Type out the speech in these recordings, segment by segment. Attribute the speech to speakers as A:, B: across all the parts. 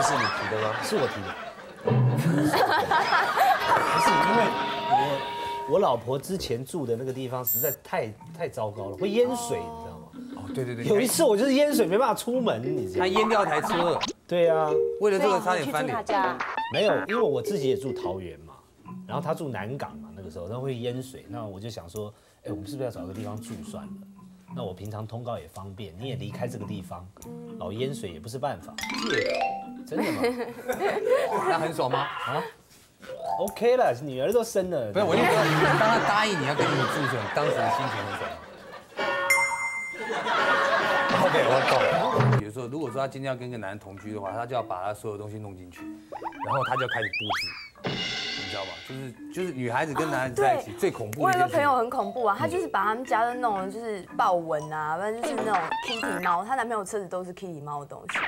A: 题是你提的吗？
B: 是我提的。不 是因为我我老婆之前住的那个地方实在太太糟糕了，会淹水，你知道吗？
C: 哦，对对对，
B: 有一次我就是淹水没办法出门，你知道吗？
C: 他淹掉台车，
B: 对啊，
C: 为了这个差点翻脸。
D: 他家，
B: 没有，因为我自己也住桃园嘛，然后他住南港嘛，那个时候他会淹水，那我就想说，哎，我们是不是要找个地方住算了？那我平常通告也方便，你也离开这个地方，老淹水也不是办法。真的吗
C: 那很爽吗？
B: 啊？OK 了，女儿都生了。
C: 不是，我就说，当他答应你要跟你住的时候，你当时的心情很爽。OK，我懂。比如说，如果说他今天要跟一个男人同居的话，他就要把他所有东西弄进去，然后他就开始布置，你知道吗？就是就是女孩子跟男孩子在一起最恐怖
E: 我。有个朋友很恐怖啊，他就是把他们家都弄得就是豹纹啊，反正就是那种 Kitty 猫，她男朋友车子都是 Kitty 猫的东西，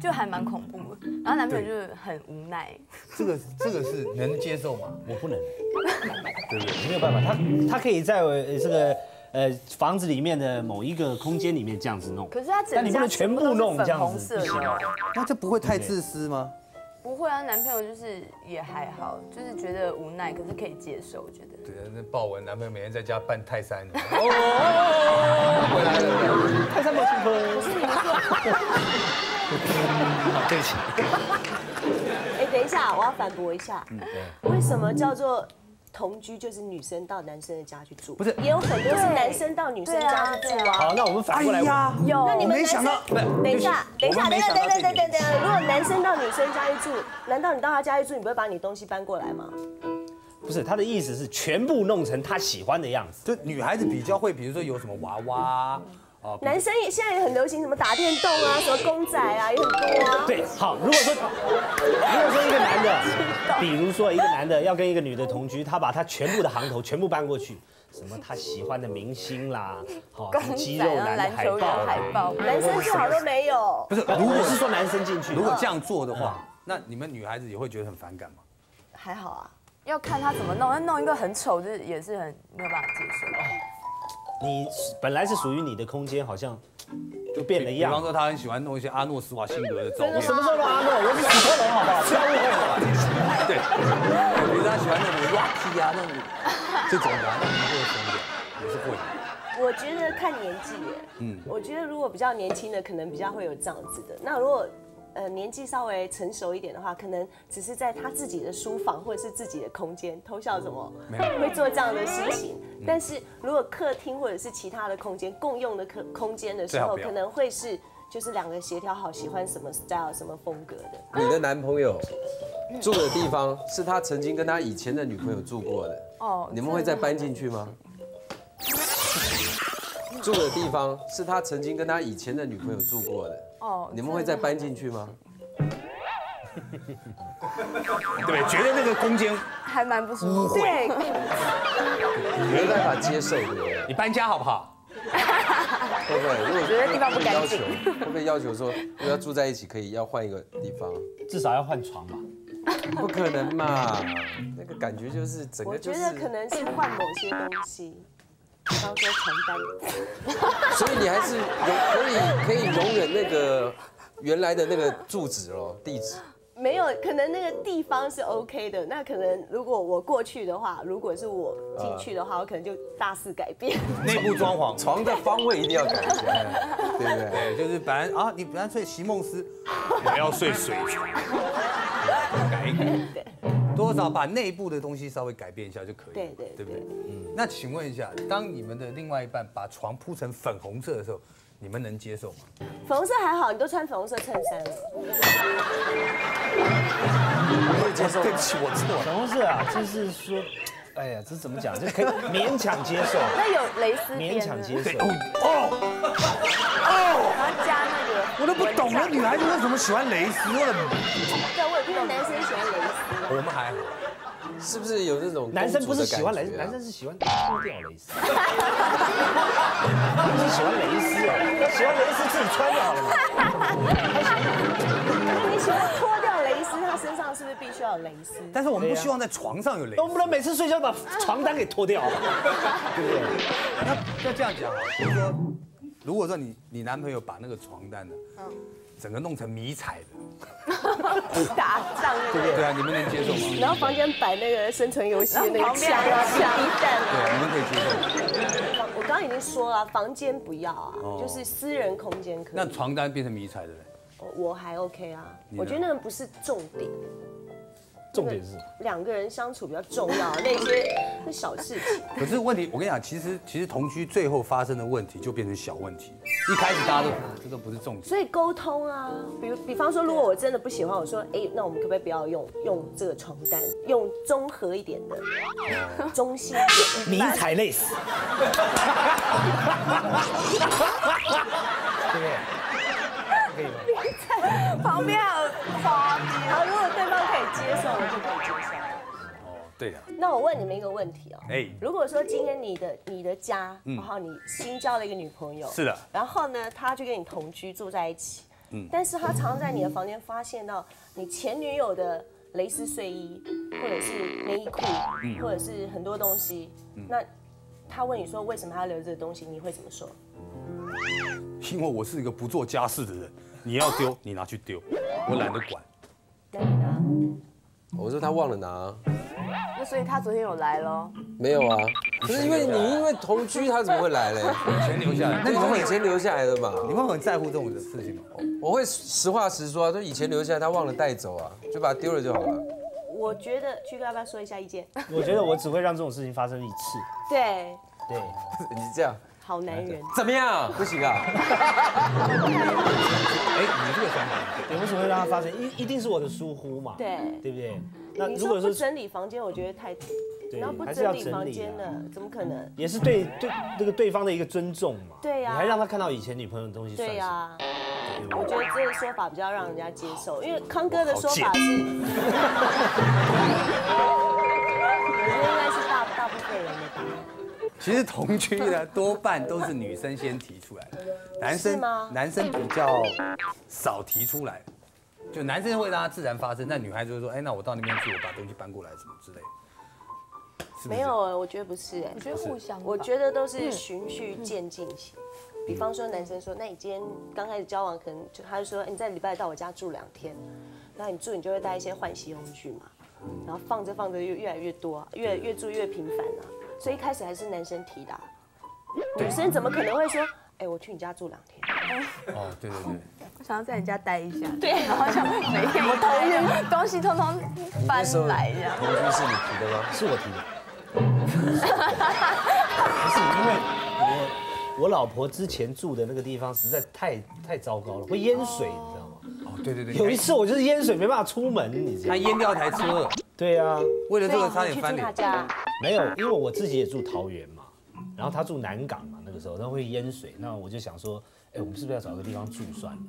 E: 就还蛮恐怖的。然后男朋友就是很无奈，
C: 这个这个是能接受吗？
B: 我不能，
C: 对不对？
B: 没有办法，他他可以在呃这个呃房子里面的某一个空间里面这样子弄，
E: 可是他整
B: 但你不
E: 家
B: 能全部弄这样子不行
E: 色的哦。
C: 那这不会太自私吗？
E: 不会啊，男朋友就是也还好，就是觉得无奈，可是可以接受，我觉得。
C: 对啊，那豹纹男朋友每天在家扮泰山，哦，回来了。
B: 泰山没有庆功。好，对不起。
D: 哎，等一下，我要反驳一下，
B: 嗯
D: 为什么叫做同居就是女生到男生的家去住？
C: 不是
D: 也有很多是男生到女生家去住啊。
B: 好，那我们反过来问，
E: 有
D: 那你们男生
C: 没想到，不是
D: 等一下，等一下，等一下，等一下，等一下，等一下，等一
C: 下。
D: 下，如果男生到女生家去住，难道你到他家去住，你不会把你东西搬过来吗？
B: 不是他的意思是全部弄成他喜欢的样子。
C: 就女孩子比较会，比如说有什么娃娃啊，哦，
D: 男生也现在也很流行什么打电动啊，什么公仔啊，也很多啊。
B: 对，好，如果说如果说一个男的，比如说一个男的要跟一个女的同居，他把他全部的行头全部搬过去，什么他喜欢的明星啦，好，
E: 公
B: 肌肉男的
E: 篮球员
B: 海报，
E: 海报，
D: 男生最好都没有。
C: 不是，
B: 如
C: 如果是
B: 果是说男生进去，
C: 如果这样做的话，那你们女孩子也会觉得很反感吗？
D: 还好啊，
E: 要看他怎么弄，那弄一个很丑，就是也是很没有办法接受。
B: 你本来是属于你的空间，好像就变了一样。
C: 比方。说，他很喜欢弄一些阿诺斯瓦辛格的照片，
B: 什么时候弄阿诺，我是死拖龙，好不好？不要误会了。
C: 对，比如他喜欢那种 Rocky 啊，那种这种的啊，那你们会疯掉，也是会的。
D: 我觉得看年纪耶。
C: 嗯
D: 嗯，我觉得如果比较年轻的，可能比较会有这样子的。那如果呃年纪稍微成熟一点的话，可能只是在他自己的书房或者是自己的空间偷笑什么，会做这样的事情。但是如果客厅或者是其他的空间共用的空空间的时候，可能会是就是两个协调好喜欢什么 style 什么风格的。
A: 你的男朋友住的地方是他曾经跟他以前的女朋友住过的，
E: 哦
A: 你们会再搬进去吗？住的地方是他曾经跟他以前的女朋友住过的，
E: 哦
A: 你们会再搬进去吗？
C: 对，觉得那个空间，
E: 还蛮不舒服。对，
A: 没办法接受，对不对？
C: 你搬家好不好？
A: 会不会？如果
E: 觉得地方不干
A: 要求
E: 净，
A: 会不会要求说，如果要住在一起，可以要换一个地方？
B: 至少要换床吧。
A: 不可能嘛，那个感觉就是整
D: 我
A: 个就是，
D: 觉得可能是换某些东西，比方说床单。
A: 所以你还是有可以可以容忍那个原来的那个住址哦，地址。
D: 没有，可能那个地方是 OK 的。那可能如果我过去的话，如果是我进去的话，我可能就大肆改变。
C: 内部装潢，
A: 床的方位一定要改一下，对不对？
C: 对，就是本来啊，你本来睡席梦思，我要睡水床，改一改，多少把内部的东西稍微改变一下就可以了，
D: 对对
C: 对不对？嗯。那请问一下，当你们的另外一半把床铺成粉红色的时候，你们能接受吗？
D: 粉红色还好，你都穿粉红色衬衫了。
A: 可以接受。
C: 对不起，我错了。
B: 粉红色啊，就是说，哎呀，这怎么讲？这可以勉强接受，
E: 那有蕾丝边
B: 勉，强接受。
C: 哦哦，
E: 然后加那个，
C: 我都不懂了，女孩子为什么喜欢蕾丝？
D: 对，我也因为男生喜欢蕾丝啊。
C: 我们还好。
A: 是不是有这种
B: 男生不是喜欢蕾丝，男生是喜欢脱掉蕾丝。不是喜欢蕾丝啊，喜欢蕾丝自己穿
D: 要有蕾丝？
C: 但是我们不希望在床上有蕾丝
B: 都。不能每次睡觉把床单给脱掉，对不对？
C: 那要这样讲啊，就是说，如果说你你男朋友把那个床单呢，整个弄成迷彩的，
D: 打仗对不对？
C: 对啊，你们能接受吗？
D: 然后房间摆那个生存游戏的那个枪啊、枪弹
C: 对，
D: 啊。
C: 你们可以接受。
D: 我刚刚已经说了，房间不要啊，就是私人空间可以。
C: 那床单变成迷彩的嘞？
D: 我还 OK 啊，我觉得那个不是重点，
B: 重点是
D: 两个人相处比较重要，那些是小事情。
C: 可是问题，我跟你讲，其实其实同居最后发生的问题就变成小问题，一开始大家都这都不是重点。
D: 所以沟通啊，比如比方说，如果我真的不喜欢，我说，哎，那我们可不可以不要用用这个床单，用综合一点的，中性一点。
B: 迷彩类似，
C: 哦，对的，
D: 那我问你们一个问题哦，
C: 哎。
D: 如果说今天你的你的家，然后你新交了一个女朋友，
C: 是的。
D: 然后呢，她就跟你同居住在一起，嗯。但是她常常在你的房间发现到你前女友的蕾丝睡衣，或者是内衣裤，或者是很多东西，那她问你说为什么她要留这个东西，你会怎么说？
C: 因为我是一个不做家事的人，你要丢你拿去丢，我懒得管。
D: 那你呢？
A: 我说他忘了拿，
E: 那所以他昨天有来喽。
A: 没有啊。可是因为你因为同居，他怎么会来嘞？
C: 以前留下来，
A: 那你以前留下来的嘛？
C: 你会很在乎这种的事情吗？
A: 我会实话实说啊，就以前留下来，他忘了带走啊，就把它丢了就好了。
D: 我觉得旭哥要不要说一下意见？
B: 我觉得我只会让这种事情发生一次。
D: 对，
B: 对，
A: 你这样
D: 好男人。
A: 怎么样？不行啊！
C: 哎，你这个想法，
B: 对，我只会让它发生，一一定是我的疏忽嘛，
D: 对
B: 对不对？那
D: 你说不
B: 如果说
D: 整理房间，我觉得太，然后不
B: 还是要
D: 整理房间的，怎么可能？
B: 也是对对那个对方的一个尊重嘛，
D: 对呀
B: 你还让他看到以前女朋友的东西，
D: 对呀、
B: 对不对
D: 我觉得这个说法比较让人家接受，因为康哥的说法是，我觉得应该是大大部分人的。
C: 其实同居呢，多半都是女生先提出来的，男生
D: 吗
C: 男生比较少提出来，就男生会让它自然发生，那女孩子会说，哎，那我到那边去，我把东西搬过来什么之类的。是不是
D: 没有，我觉得不是哎
E: 我，觉得互相，
D: 我觉得都是循序渐进型。比方说，男生说：“那你今天刚开始交往，可能就他就说，哎你在礼拜到我家住两天，然后你住你就会带一些换洗用具嘛，然后放着放着越越来越多，越越住越频繁啊。所以一开始还是男生提的啊、女生怎么可能会说，哎，我去你家住两天？
C: 哦，对对对，
E: 我想要在你家待一下，
D: 对
E: 然后想每天我头晕，东西通通搬来这样。
A: 同居是你提的吗？
B: 是我提的，不是因为我我老婆之前住的那个地方实在太太糟糕了，会淹水，你知道吗？
C: 哦对对对，
B: 有一次我就是淹水没办法出门，你知道吗？
C: 他淹掉一台车，
B: 对啊，
C: 为了这个差
D: 所以你去住他
C: 点翻脸。
D: 家，
B: 没有，因为我自己也住桃园嘛，然后他住南港嘛，那个时候那会淹水，那我就想说，哎，我们是不是要找个地方住算了？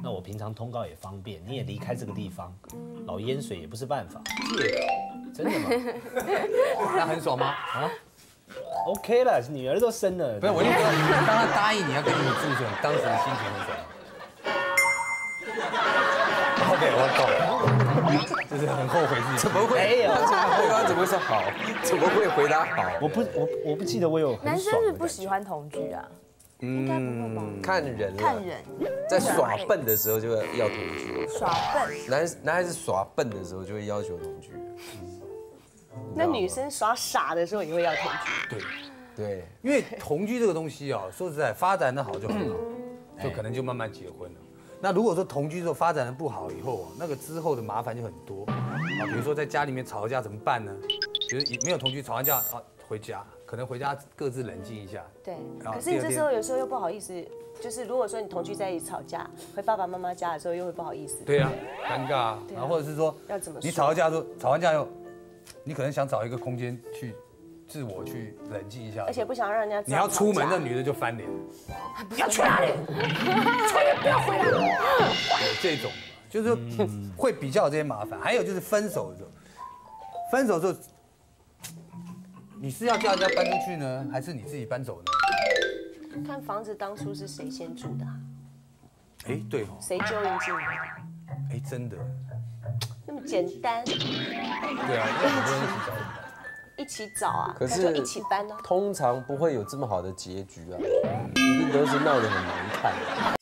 B: 那我平常通告也方便，你也离开这个地方，老淹水也不是办法，真的吗
C: 那很爽吗？
B: 啊？OK 了，女儿都生了，
C: 不是，我就说，当他答应你要跟你住的时候，你当时的心情是什么就是很后悔自己。
A: 怎么会？
B: 没有
A: 他怎么对方怎么会说好？怎么会回答好？
B: 我不我我不记得我有很
E: 男生是不喜欢同居啊？应该不会吧？
A: 看人了，
E: 看人，
A: 在耍笨的时候就要要同居，
E: 耍笨，
A: 男男孩子耍笨的时候就会要求同居。
D: 那女生耍傻的时候，也会要同居？
C: 对，
A: 对，
C: 因为同居这个东西啊，说实在，发展的好就很好，就可能就慢慢结婚了。那如果说同居之后发展的不好以后啊，那个之后的麻烦就很多啊。比如说在家里面吵架怎么办呢？比如没有同居吵完架啊，回家可能回家各自冷静一下。
D: 对，可是你这时候有时候又不好意思，就是如果说你同居在一起吵架，回爸爸妈妈家的时候又会不好意思。
C: 对
D: 啊、
C: 尴尬啊。然后或者是说，
D: 要怎么
C: 你吵完架之后，吵完架又，你可能想找一个空间去自我去冷静一下，
D: 而且不想让人家
C: 你要出门，那女的就翻脸，
D: 要去哪里？
C: 有这种。的嘛，就是说会比较有这些麻烦。还有就是分手的时候，分手之后，你是要叫人家搬出去呢，还是你自己搬走呢？
D: 看房子当初是谁先住的啊，
C: 哎，对哦，
D: 谁揪引进来？的，
C: 哎，真的，
D: 那么简单，
C: 对啊，要很多人一起找怎么办？
D: 一起找啊，
A: 可是
D: 就一起搬啊。
A: 通常不会有这么好的结局啊，一定都是闹得很难看。